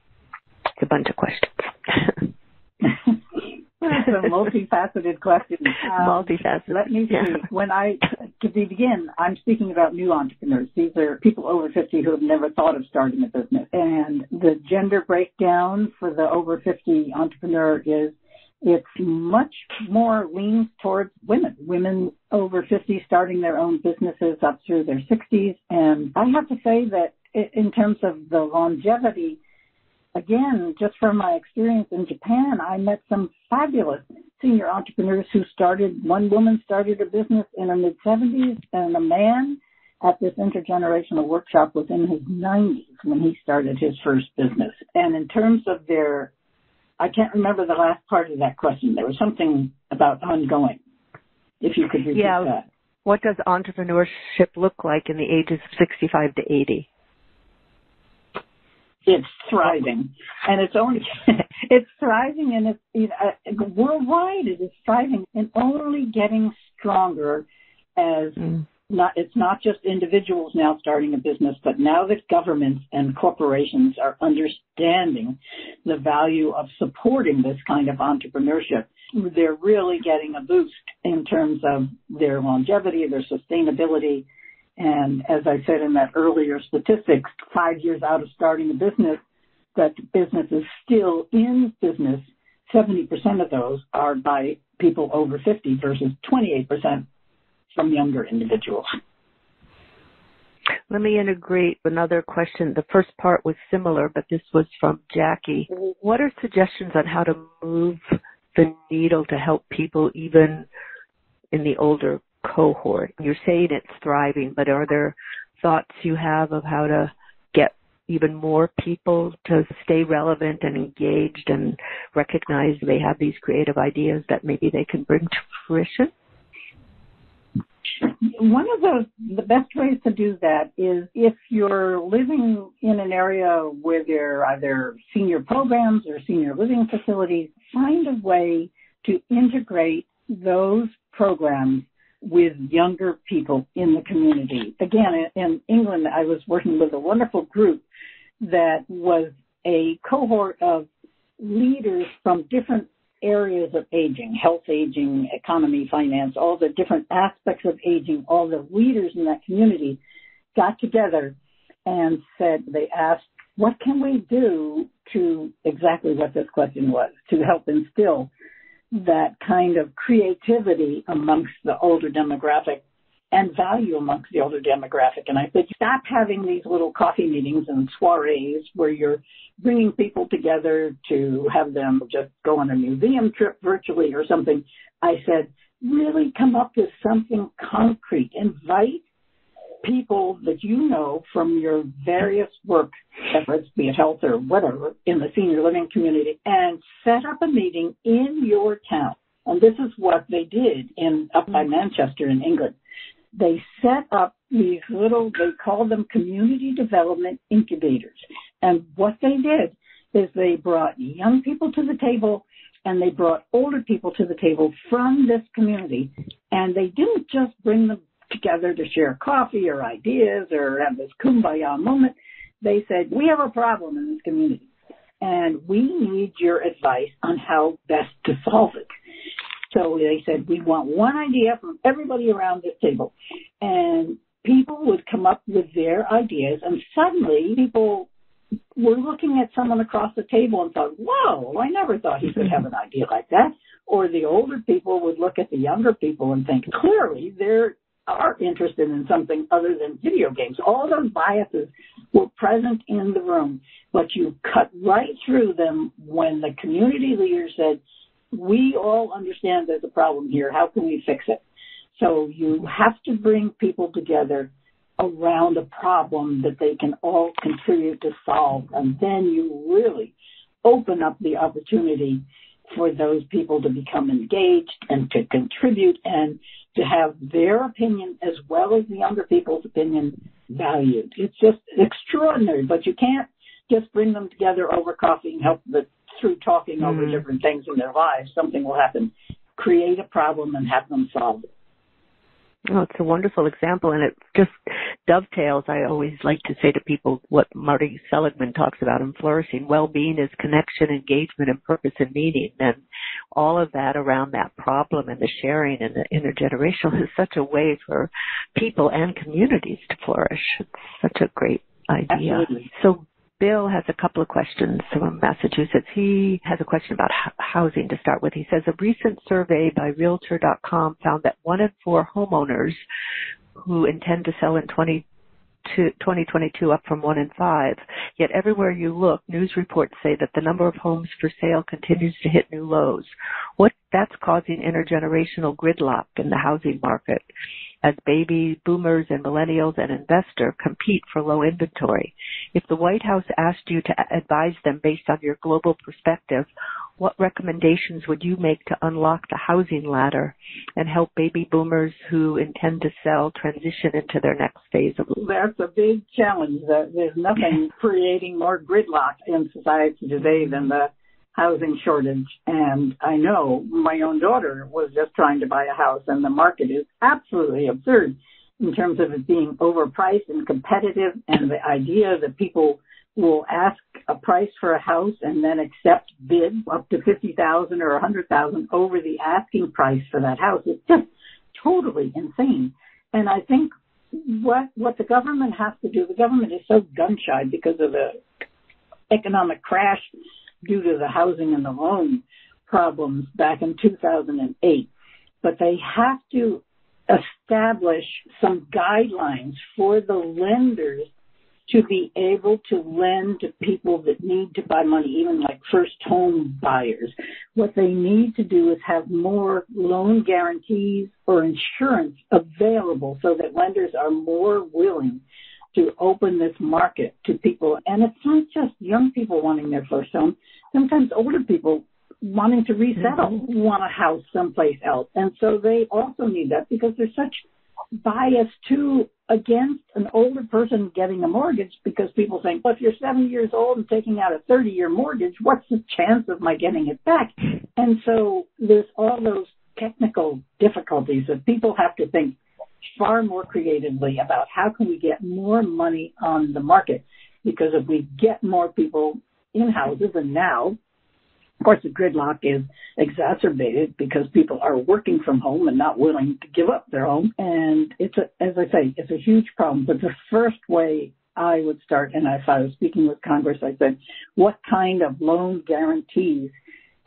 It's a bunch of questions. That's a multifaceted question. Um, multifaceted. Let me see. Yeah. When I, to begin, I'm speaking about new entrepreneurs. These are people over 50 who have never thought of starting a business. And the gender breakdown for the over 50 entrepreneur is it's much more leans towards women. Women over 50 starting their own businesses up through their 60s. And I have to say that in terms of the longevity, again, just from my experience in Japan, I met some fabulous senior entrepreneurs who started, one woman started a business in her mid 70s and a man at this intergenerational workshop was in his 90s when he started his first business. And in terms of their, I can't remember the last part of that question. There was something about ongoing. If you could repeat yeah. that. What does entrepreneurship look like in the ages of 65 to 80? It's thriving, and it's only it's thriving, and it's you know, worldwide. It is thriving and only getting stronger as mm. not. It's not just individuals now starting a business, but now that governments and corporations are understanding the value of supporting this kind of entrepreneurship, they're really getting a boost in terms of their longevity, their sustainability and as I said in that earlier statistics, five years out of starting a business, that business is still in business, 70% of those are by people over 50 versus 28% from younger individuals. Let me integrate another question. The first part was similar, but this was from Jackie. Mm-hmm. What are suggestions on how to move the needle to help people even in the older cohort? You're saying it's thriving, but are there thoughts you have of how to get even more people to stay relevant and engaged and recognize they have these creative ideas that maybe they can bring to fruition? One of the, the best ways to do that is if you're living in an area where there are either senior programs or senior living facilities, find a way to integrate those programs with younger people in the community. Again, in England, I was working with a wonderful group that was a cohort of leaders from different areas of aging, health aging, economy, finance, all the different aspects of aging, all the leaders in that community got together and said, they asked, what can we do to exactly what this question was, to help instill that kind of creativity amongst the older demographic and value amongst the older demographic. And I said, stop having these little coffee meetings and soirees where you're bringing people together to have them just go on a museum trip virtually or something. I said, really come up with something concrete. Invite people that you know from your various work efforts, be it health or whatever, in the senior living community, and set up a meeting in your town. And this is what they did in up by mm-hmm. Manchester in England. They set up these little, they call them community development incubators. And what they did is they brought young people to the table and they brought older people to the table from this community. And they didn't just bring them together to share coffee or ideas or have this kumbaya moment. They said, we have a problem in this community and we need your advice on how best to solve it. So they said, we want one idea from everybody around this table. And people would come up with their ideas and suddenly people were looking at someone across the table and thought, whoa, I never thought he could have an idea like that. Or the older people would look at the younger people and think, clearly they're are interested in something other than video games. All those biases were present in the room, but you cut right through them when the community leader said, we all understand there's a problem here. How can we fix it? So you have to bring people together around a problem that they can all contribute to solve. And then you really open up the opportunity for those people to become engaged and to contribute and to have their opinion as well as the younger people's opinion valued. It's just extraordinary, but you can't just bring them together over coffee and help them through talking mm. over different things in their lives. Something will happen. Create a problem and have them solve it. Oh, it's a wonderful example, and it just dovetails. I always like to say to people what Marty Seligman talks about in flourishing. Well-being is connection, engagement, and purpose and meaning, and all of that around that problem and the sharing and the intergenerational is such a way for people and communities to flourish. It's such a great idea. Absolutely. So Bill has a couple of questions from Massachusetts. He has a question about housing to start with. He says a recent survey by Realtor.com found that one in four homeowners who intend to sell in 20 2022 up from one in five. Yet everywhere you look, news reports say that the number of homes for sale continues to hit new lows. What that's causing intergenerational gridlock in the housing market as baby boomers and millennials and investors compete for low inventory. If the White House asked you to advise them based on your global perspective, what recommendations would you make to unlock the housing ladder and help baby boomers who intend to sell transition into their next phase of life? That's a big challenge. There's nothing creating more gridlock in society today than the housing shortage. And I know my own daughter was just trying to buy a house and the market is absolutely absurd in terms of it being overpriced and competitive and the idea that people will ask a price for a house and then accept bids up to 50,000 or 100,000 over the asking price for that house. It's just totally insane. And I think what, what the government has to do, the government is so gun shy because of the economic crash due to the housing and the loan problems back in 2008. But they have to establish some guidelines for the lenders to be able to lend to people that need to buy money, even like first home buyers. What they need to do is have more loan guarantees or insurance available so that lenders are more willing to open this market to people. And it's not just young people wanting their first home. Sometimes older people wanting to resettle mm-hmm. want a house someplace else. And so they also need that because there's such bias too against an older person getting a mortgage because people think, well, if you're seven years old and taking out a 30 year mortgage, what's the chance of my getting it back? And so there's all those technical difficulties that people have to think far more creatively about how can we get more money on the market because if we get more people in houses and now of course, the gridlock is exacerbated because people are working from home and not willing to give up their home. And it's a, as I say, it's a huge problem. But the first way I would start, and if I was speaking with Congress, I said, what kind of loan guarantees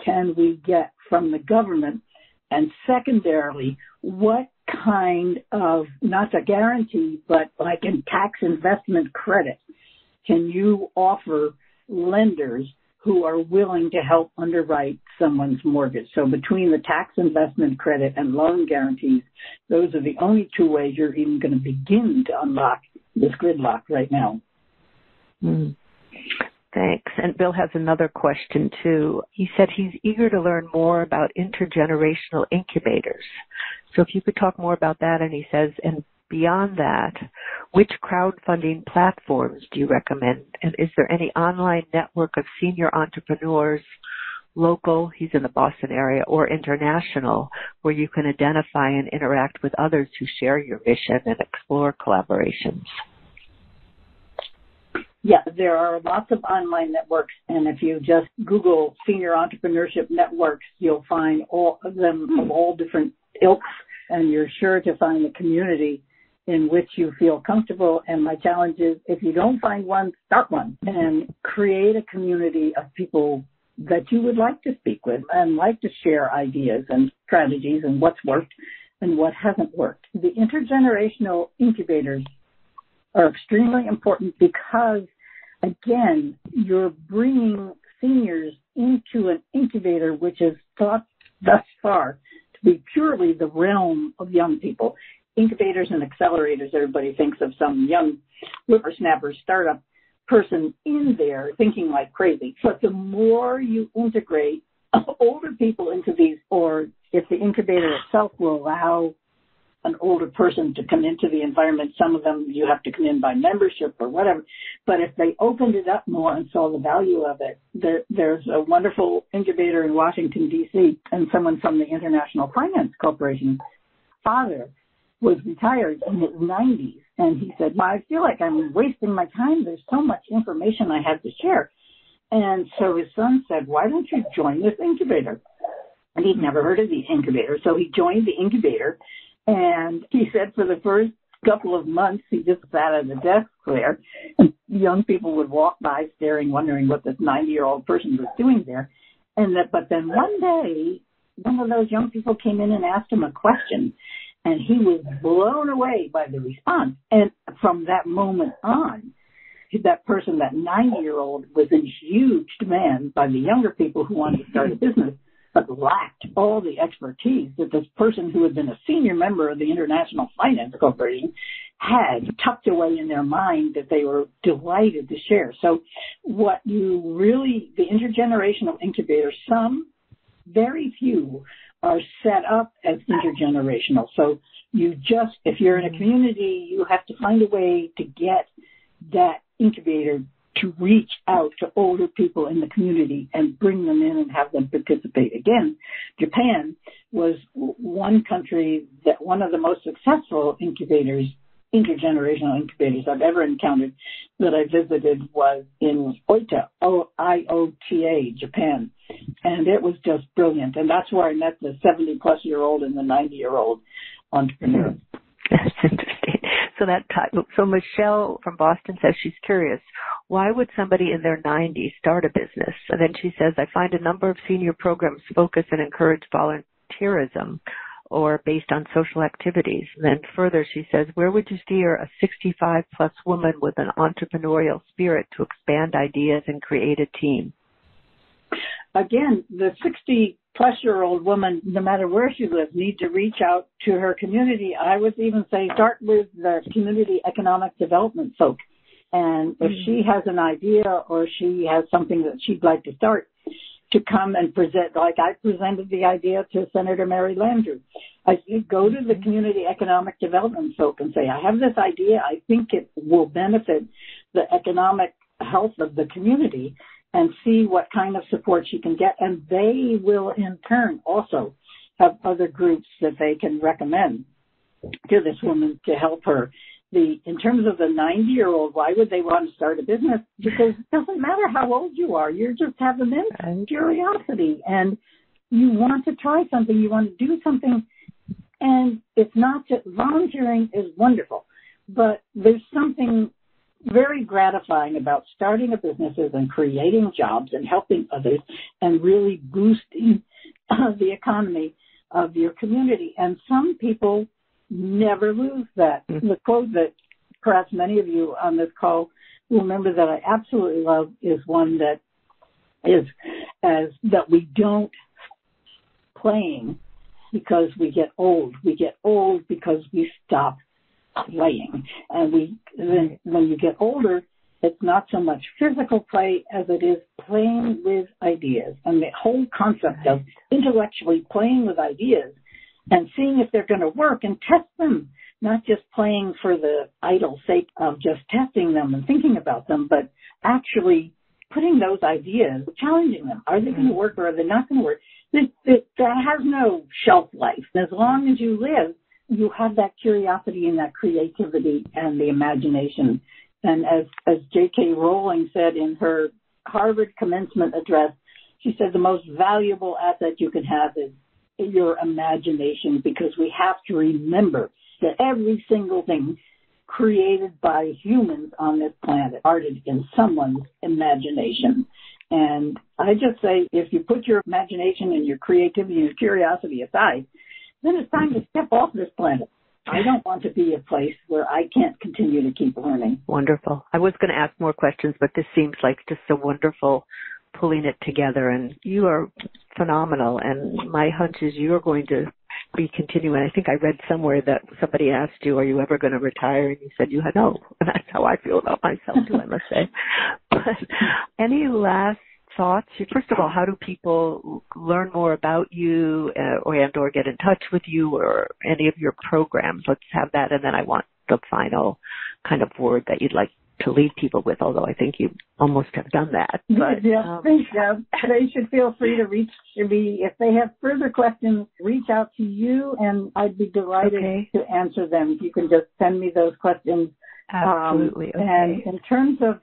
can we get from the government? And secondarily, what kind of, not a guarantee, but like in tax investment credit, can you offer lenders who are willing to help underwrite someone's mortgage. So between the tax investment credit and loan guarantees, those are the only two ways you're even going to begin to unlock this gridlock right now. Mm. Thanks. And Bill has another question too. He said he's eager to learn more about intergenerational incubators. So if you could talk more about that, and he says, and beyond that, which crowdfunding platforms do you recommend? And is there any online network of senior entrepreneurs, local, he's in the Boston area, or international, where you can identify and interact with others who share your vision and explore collaborations? Yeah, there are lots of online networks, and if you just Google senior entrepreneurship networks, you'll find all of them of hmm. all different ilks, and you're sure to find a community in which you feel comfortable. And my challenge is if you don't find one, start one and create a community of people that you would like to speak with and like to share ideas and strategies and what's worked and what hasn't worked. The intergenerational incubators are extremely important because again, you're bringing seniors into an incubator which is thought thus far to be purely the realm of young people incubators and accelerators, everybody thinks of some young whippersnapper startup person in there thinking like crazy. But the more you integrate older people into these, or if the incubator itself will allow an older person to come into the environment, some of them you have to come in by membership or whatever. But if they opened it up more and saw the value of it, there, there's a wonderful incubator in Washington D.C. and someone from the International Finance Corporation father was retired in his 90s, and he said, well, I feel like I'm wasting my time. There's so much information I have to share. And so his son said, why don't you join this incubator? And he'd never heard of the incubator. So he joined the incubator, and he said for the first couple of months, he just sat at the desk there, and young people would walk by staring, wondering what this 90 year old person was doing there. And that, but then one day, one of those young people came in and asked him a question and he was blown away by the response. And from that moment on, that person, that 90 year old, was in huge demand by the younger people who wanted to start a business, but lacked all the expertise that this person who had been a senior member of the International Finance Corporation had tucked away in their mind that they were delighted to share. So what you really, the intergenerational incubator, some, very few are set up as intergenerational. So you just, if you're in a mm-hmm. community, you have to find a way to get that incubator to reach out to older people in the community and bring them in and have them participate. Again, Japan was one country that one of the most successful incubators, intergenerational incubators I've ever encountered that I visited was in Oita, O-I-O-T-A, Japan and it was just brilliant. And that's where I met the 70 plus year old and the 90 year old entrepreneur. That's interesting. So that so Michelle from Boston says she's curious. Why would somebody in their 90s start a business? And then she says, I find a number of senior programs focus and encourage volunteerism or based on social activities. And then further, she says, where would you steer a 65 plus woman with an entrepreneurial spirit to expand ideas and create a team? again, the 60 plus year old woman, no matter where she lives, need to reach out to her community. I would even say start with the community economic development folk. And if mm-hmm. she has an idea or she has something that she'd like to start, to come and present, like I presented the idea to Senator Mary Landrieu. I said, go to the community economic development folk and say, I have this idea. I think it will benefit the economic health of the community and see what kind of support she can get. And they will in turn also have other groups that they can recommend to this woman to help her. The, in terms of the 90 year old, why would they want to start a business? Because it doesn't matter how old you are. you're just have immense curiosity and you want to try something. You want to do something. And it's not just volunteering is wonderful, but there's something very gratifying about starting a businesses and creating jobs and helping others and really boosting uh, the economy of your community. And some people never lose that. Mm-hmm. The quote that perhaps many of you on this call will remember that I absolutely love is one that is as that we don't playing because we get old. We get old because we stop playing. And we then when you get older, it's not so much physical play as it is playing with ideas. And the whole concept of intellectually playing with ideas and seeing if they're going to work and test them, not just playing for the idle sake of just testing them and thinking about them, but actually putting those ideas, challenging them. Are they going to mm-hmm. work or are they not going to work? It, it, that has no shelf life. As long as you live, you have that curiosity and that creativity and the imagination. And as, as J.K. Rowling said in her Harvard commencement address, she said the most valuable asset you can have is your imagination because we have to remember that every single thing created by humans on this planet started in someone's imagination. And I just say if you put your imagination and your creativity and your curiosity aside, then it's time to step off this planet. I don't want to be a place where I can't continue to keep learning. Wonderful. I was going to ask more questions, but this seems like just a wonderful pulling it together and you are phenomenal and my hunch is you're going to be continuing. I think I read somewhere that somebody asked you, are you ever going to retire? And you said you had no. And that's how I feel about myself too, I must say. But any last thoughts? First of all, how do people learn more about you uh, or and or get in touch with you or any of your programs? Let's have that, and then I want the final kind of word that you'd like to leave people with. Although I think you almost have done that. But, yeah, um, Deb. They should feel free to reach to me if they have further questions. Reach out to you, and I'd be delighted okay. to answer them. You can just send me those questions. Absolutely. Um, okay. And in terms of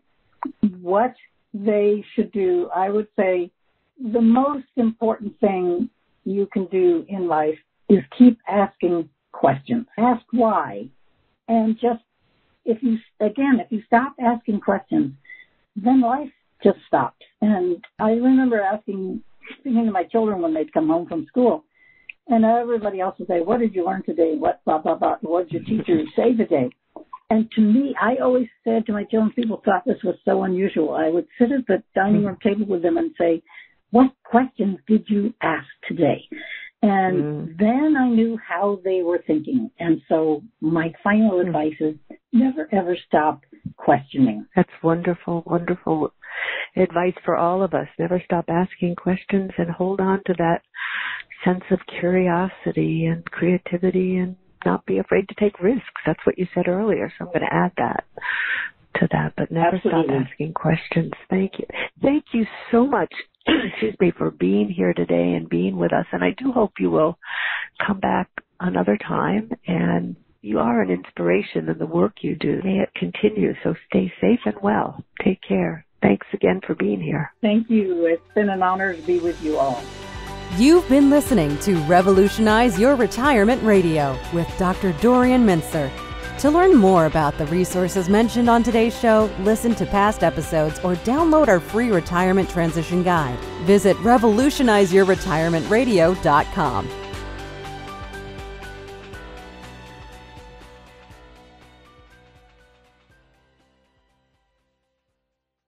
what they should do, I would say the most important thing you can do in life is keep asking questions. Ask why. And just, if you, again, if you stop asking questions, then life just stops. And I remember asking, speaking to my children when they'd come home from school, and everybody else would say, what did you learn today? What, blah, blah, blah. What did your teacher say today? And to me, I always said to my children, people thought this was so unusual. I would sit at the dining room table with them and say, what questions did you ask today? And mm. then I knew how they were thinking. And so my final mm. advice is never ever stop questioning. That's wonderful, wonderful advice for all of us. Never stop asking questions and hold on to that sense of curiosity and creativity and not be afraid to take risks. That's what you said earlier. So I'm going to add that to that, but never Absolutely. stop asking questions. Thank you. Thank you so much, excuse me, for being here today and being with us. And I do hope you will come back another time and you are an inspiration in the work you do. May it continue. So stay safe and well. Take care. Thanks again for being here. Thank you. It's been an honor to be with you all. You've been listening to Revolutionize Your Retirement Radio with Dr. Dorian Mintzer. To learn more about the resources mentioned on today's show, listen to past episodes, or download our free retirement transition guide, visit revolutionizeyourretirementradio.com.